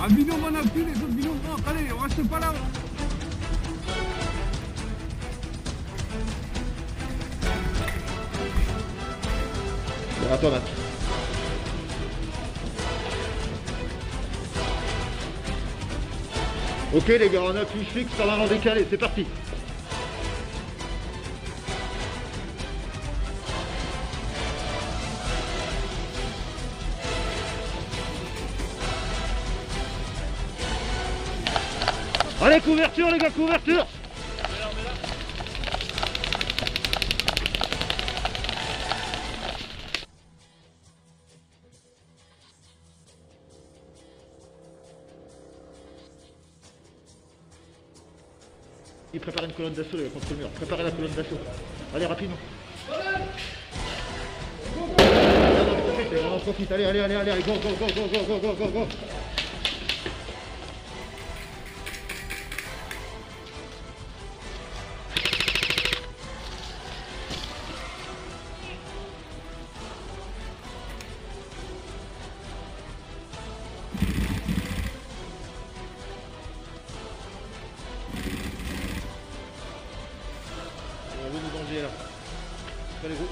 Un binôme en appui, les autres binômes rentrent. Allez, on reste pas là. Bon, à toi, Matt. Ok les gars, on appuie fixe par l'avant décalé, c'est parti. Allez, couverture les gars, couverture Il prépare une colonne d'assaut contre le mur. Préparez la colonne d'assaut. Allez, rapidement. 그리고